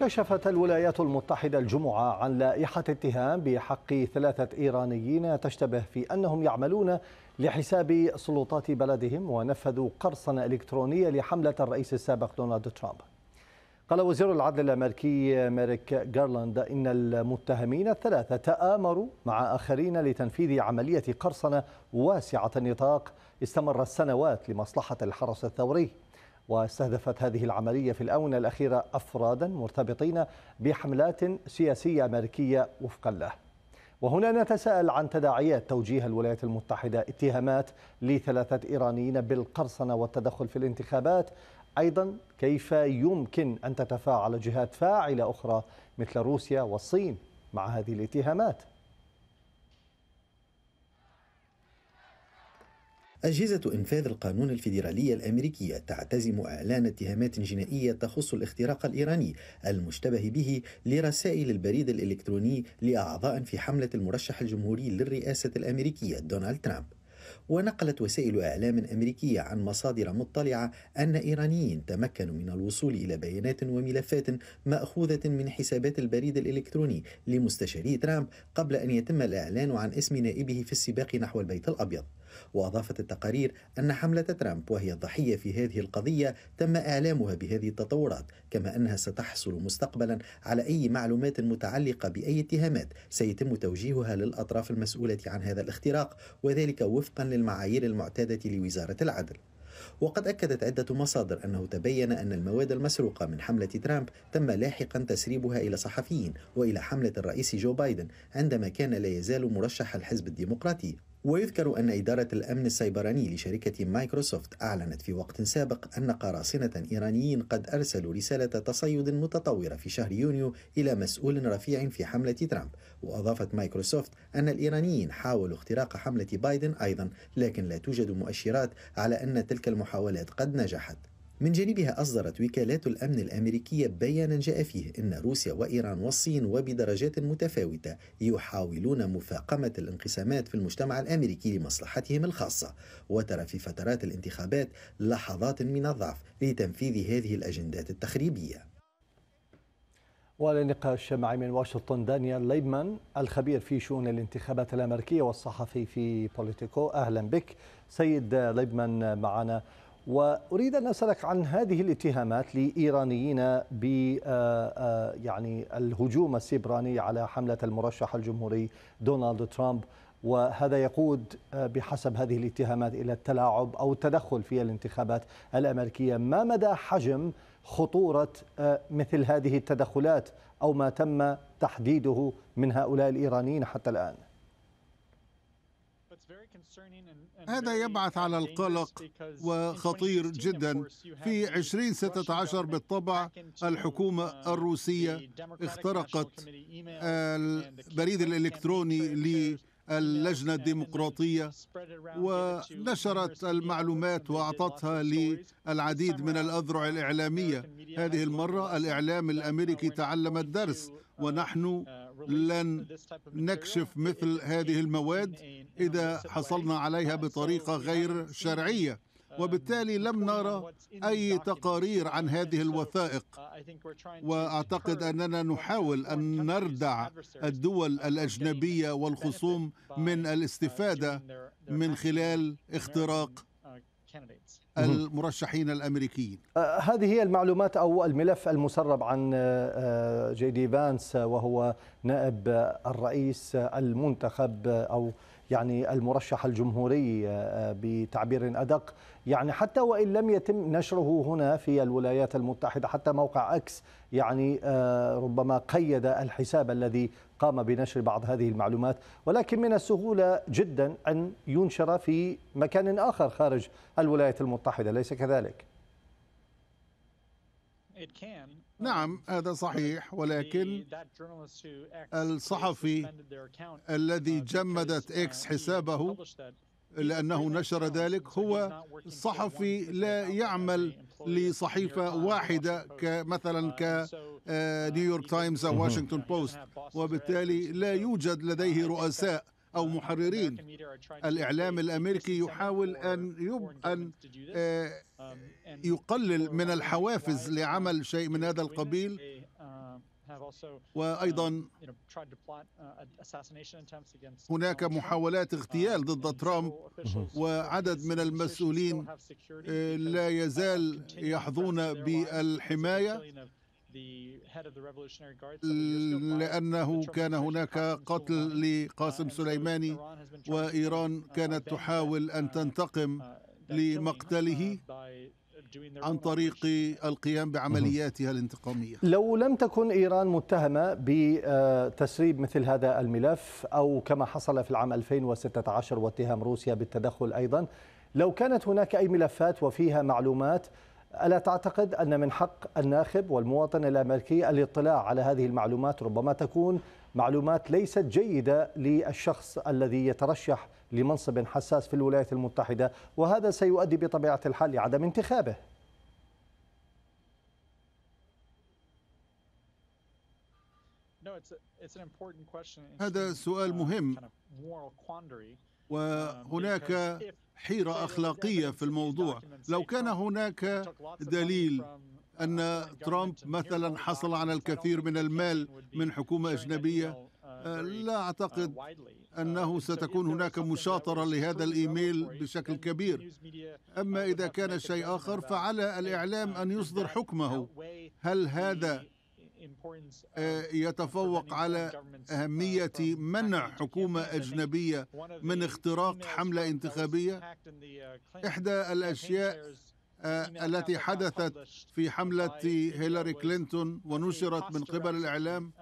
كشفت الولايات المتحدة الجمعة عن لائحة اتهام بحق ثلاثة إيرانيين تشتبه في أنهم يعملون لحساب سلطات بلدهم ونفذوا قرصنة إلكترونية لحملة الرئيس السابق دونالد ترامب. قال وزير العدل الأمريكي ميريك جارلاند إن المتهمين الثلاثة تآمروا مع آخرين لتنفيذ عملية قرصنة واسعة النطاق استمرت سنوات لمصلحة الحرس الثوري. واستهدفت هذه العملية في الآونة الأخيرة أفرادا مرتبطين بحملات سياسية أمريكية وفقا له. وهنا نتساءل عن تداعيات توجيه الولايات المتحدة اتهامات لثلاثة إيرانيين بالقرصنة والتدخل في الانتخابات. أيضا كيف يمكن أن تتفاعل جهات فاعلة أخرى مثل روسيا والصين مع هذه الاتهامات؟ أجهزة إنفاذ القانون الفيدرالية الأمريكية تعتزم إعلان اتهامات جنائية تخص الاختراق الإيراني المشتبه به لرسائل البريد الإلكتروني لأعضاء في حملة المرشح الجمهوري للرئاسة الأمريكية دونالد ترامب. ونقلت وسائل إعلام أمريكية عن مصادر مطلعة أن إيرانيين تمكنوا من الوصول إلى بيانات وملفات مأخوذة من حسابات البريد الإلكتروني لمستشاري ترامب قبل أن يتم الإعلان عن اسم نائبه في السباق نحو البيت الأبيض. وأضافت التقارير أن حملة ترامب وهي الضحية في هذه القضية تم إعلامها بهذه التطورات كما أنها ستحصل مستقبلا على أي معلومات متعلقة بأي اتهامات سيتم توجيهها للأطراف المسؤولة عن هذا الاختراق وذلك وفقا للمعايير المعتادة لوزارة العدل. وقد أكدت عدة مصادر أنه تبين أن المواد المسروقة من حملة ترامب تم لاحقا تسريبها إلى صحفيين وإلى حملة الرئيس جو بايدن عندما كان لا يزال مرشح الحزب الديمقراطي. ويذكر أن إدارة الأمن السيبراني لشركة مايكروسوفت أعلنت في وقت سابق أن قراصنة إيرانيين قد أرسلوا رسالة تصيد متطورة في شهر يونيو إلى مسؤول رفيع في حملة ترامب. وأضافت مايكروسوفت أن الإيرانيين حاولوا اختراق حملة بايدن أيضا لكن لا توجد مؤشرات على أن تلك المحاولات قد نجحت. من جانبها أصدرت وكالات الأمن الأمريكية بيانا جاء فيه أن روسيا وإيران والصين وبدرجات متفاوتة يحاولون مفاقمة الانقسامات في المجتمع الأمريكي لمصلحتهم الخاصة. وترى في فترات الانتخابات لحظات من الضعف لتنفيذ هذه الأجندات التخريبية. وللنقاش معي من واشنطن دانيال ليبمان الخبير في شؤون الانتخابات الأمريكية والصحفي في بوليتيكو. أهلا بك. سيد ليبمان معنا. وأريد أن أسألك عن هذه الاتهامات لإيرانيين ب آه، آه، يعني الهجوم السيبراني على حملة المرشح الجمهوري دونالد ترامب وهذا يقود آه، بحسب هذه الاتهامات إلى التلاعب أو التدخل في الانتخابات الأمريكية، ما مدى حجم خطورة مثل هذه التدخلات أو ما تم تحديده من هؤلاء الإيرانيين حتى الآن؟ هذا يبعث على القلق وخطير جدا. في 2016 بالطبع الحكومة الروسية اخترقت البريد الإلكتروني اللجنة الديمقراطية ونشرت المعلومات وأعطتها للعديد من الأذرع الإعلامية. هذه المرة الإعلام الأمريكي تعلم الدرس ونحن لن نكشف مثل هذه المواد إذا حصلنا عليها بطريقة غير شرعية وبالتالي لم نرى أي تقارير عن هذه الوثائق. وأعتقد أننا نحاول أن نردع الدول الأجنبية والخصوم من الاستفادة من خلال اختراق المرشحين الأمريكيين. آه، هذه هي المعلومات أو الملف المسرب عن آه، جي دي فانس وهو نائب الرئيس المنتخب أو يعني المرشح الجمهوري بتعبير أدق. يعني حتى وإن لم يتم نشره هنا في الولايات المتحدة حتى موقع إكس يعني ربما قيد الحساب الذي قام بنشر بعض هذه المعلومات. ولكن من السهولة جدا أن ينشر في مكان آخر خارج الولايات المتحدة. ليس كذلك؟ نعم هذا صحيح ولكن الصحفي الذي جمدت إكس حسابه لأنه نشر ذلك هو صحفي لا يعمل لصحيفة واحدة كمثلا كنيويورك تايمز أو واشنطن بوست وبالتالي لا يوجد لديه رؤساء. أو محررين. الإعلام الأمريكي يحاول أن يب أن يقلل من الحوافز لعمل شيء من هذا القبيل. وأيضا هناك محاولات اغتيال ضد ترامب وعدد من المسؤولين لا يزال يحظون بالحماية. لأنه كان هناك قتل لقاسم سليماني وإيران كانت تحاول أن تنتقم لمقتله عن طريق القيام بعملياتها الانتقامية. لو لم تكن إيران متهمة بتسريب مثل هذا الملف أو كما حصل في العام 2016 واتهام روسيا بالتدخل أيضا لو كانت هناك أي ملفات وفيها معلومات ألا تعتقد أن من حق الناخب والمواطن الأمريكي الاطلاع على هذه المعلومات ربما تكون معلومات ليست جيدة للشخص الذي يترشح لمنصب حساس في الولايات المتحدة وهذا سيؤدي بطبيعة الحال لعدم انتخابه. هذا سؤال مهم. وهناك حيرة أخلاقية في الموضوع. لو كان هناك دليل أن ترامب مثلا حصل على الكثير من المال من حكومة أجنبية. لا أعتقد أنه ستكون هناك مشاطرة لهذا الإيميل بشكل كبير. أما إذا كان شيء آخر فعلى الإعلام أن يصدر حكمه. هل هذا يتفوق على أهمية منع حكومة أجنبية من اختراق حملة انتخابية. إحدى الأشياء التي حدثت في حملة هيلاري كلينتون ونشرت من قبل الإعلام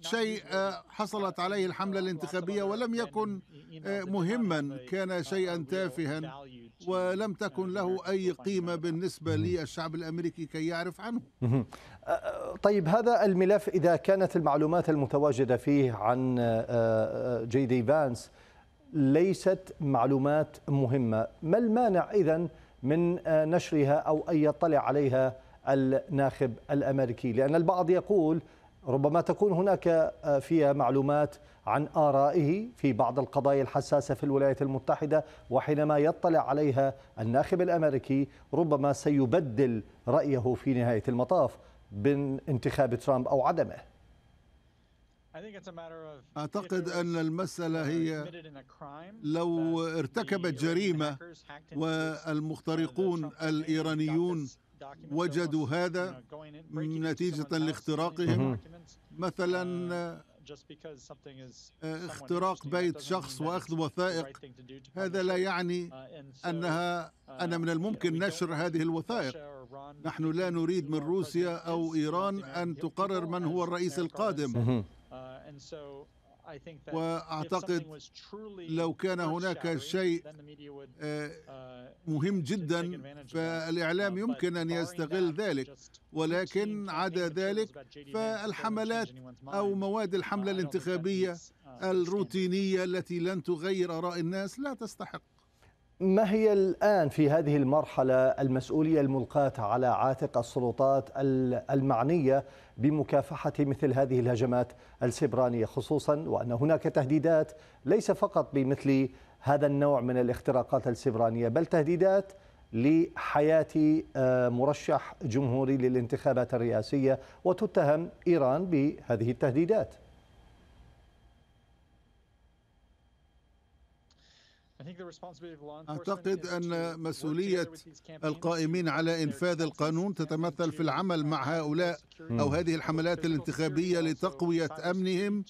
شيء حصلت عليه الحملة الانتخابية ولم يكن مهما كان شيئا تافها ولم تكن له أي قيمة بالنسبة للشعب الأمريكي كي يعرف عنه. طيب هذا الملف إذا كانت المعلومات المتواجدة فيه عن جي دي فانس ليست معلومات مهمة. ما المانع إذا من نشرها أو أن يطلع عليها الناخب الأمريكي؟ لأن البعض يقول ربما تكون هناك فيها معلومات عن آرائه في بعض القضايا الحساسة في الولايات المتحدة وحينما يطلع عليها الناخب الأمريكي ربما سيبدل رأيه في نهاية المطاف بانتخاب ترامب أو عدمه. أعتقد أن المسألة هي لو ارتكبت جريمة والمخترقون الإيرانيون وجدوا هذا نتيجة لاختراقهم. مثلا اختراق بيت شخص وأخذ وثائق. هذا لا يعني أنها أن من الممكن نشر هذه الوثائق. نحن لا نريد من روسيا أو إيران أن تقرر من هو الرئيس القادم. وأعتقد لو كان هناك شيء مهم جدا. فالإعلام يمكن أن يستغل ذلك. ولكن عدا ذلك فالحملات أو مواد الحملة الانتخابية الروتينية التي لن تغير آراء الناس لا تستحق. ما هي الآن في هذه المرحلة المسؤولية الملقاة على عاتق السلطات المعنية بمكافحة مثل هذه الهجمات السبرانية خصوصا وأن هناك تهديدات ليس فقط بمثل هذا النوع من الاختراقات السبرانية بل تهديدات لحياة مرشح جمهوري للانتخابات الرئاسية وتتهم إيران بهذه التهديدات. أعتقد أن مسؤولية القائمين على إنفاذ القانون تتمثل في العمل مع هؤلاء أو هذه الحملات الانتخابية لتقوية أمنهم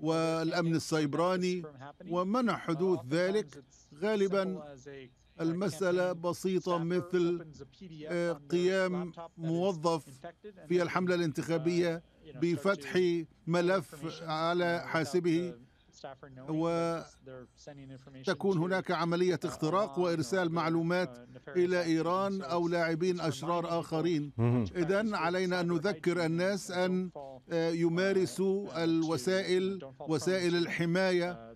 والأمن السيبراني ومنع حدوث ذلك غالبا المسألة بسيطة مثل قيام موظف في الحملة الانتخابية بفتح ملف على حاسبه وتكون هناك عملية اختراق وإرسال معلومات إلى إيران أو لاعبين أشرار آخرين. إذا علينا أن نذكر الناس أن يمارسوا الوسائل وسائل الحماية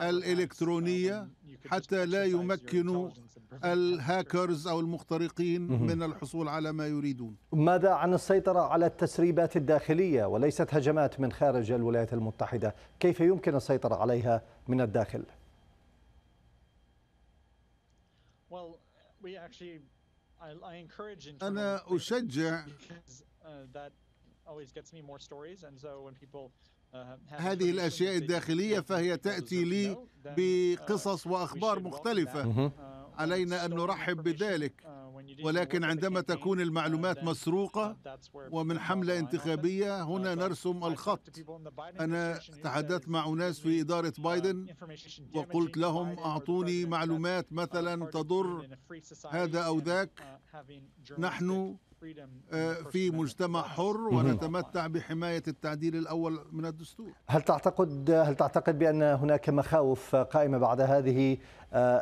الإلكترونية. حتى لا يمكنوا الهاكرز أو المخترقين من الحصول على ما يريدون. ماذا عن السيطرة على التسريبات الداخلية وليست هجمات من خارج الولايات المتحدة؟ كيف يمكن السيطرة عليها من الداخل؟ أنا أشجع هذه الأشياء الداخلية فهي تأتي لي بقصص وأخبار مختلفة. علينا أن نرحب بذلك. ولكن عندما تكون المعلومات مسروقة ومن حملة انتخابية هنا نرسم الخط. أنا تحدثت مع ناس في إدارة بايدن وقلت لهم أعطوني معلومات مثلا تضر هذا أو ذاك. نحن في مجتمع حر ونتمتع بحماية التعديل الأول من الدستور. هل تعتقد هل تعتقد بأن هناك مخاوف قائمة بعد هذه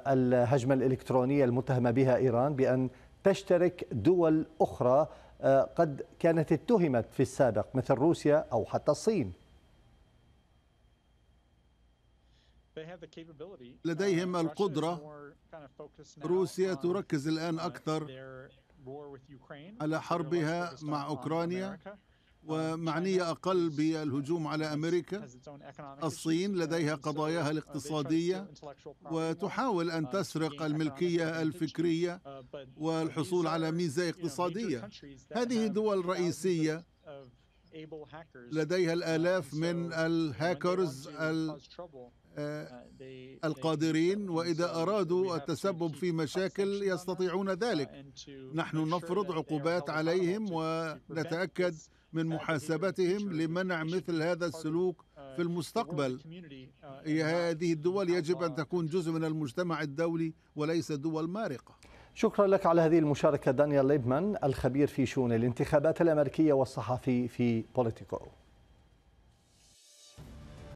الهجمة الإلكترونية المتهمة بها إيران بأن تشترك دول أخرى قد كانت اتهمت في السابق مثل روسيا أو حتى الصين؟ لديهم القدرة. روسيا تركز الآن أكثر على حربها مع أوكرانيا ومعنية أقل بالهجوم على أمريكا. الصين لديها قضاياها الاقتصادية وتحاول أن تسرق الملكية الفكرية والحصول على ميزة اقتصادية. هذه دول رئيسية لديها الآلاف من الهاكرز القادرين وإذا أرادوا التسبب في مشاكل يستطيعون ذلك. نحن نفرض عقوبات عليهم ونتأكد من محاسبتهم لمنع مثل هذا السلوك في المستقبل. هذه الدول يجب أن تكون جزء من المجتمع الدولي وليس دول مارقة. شكرا لك على هذه المشاركة دانيال ليبمان الخبير في شؤون الانتخابات الأمريكية والصحفي في بوليتيكو.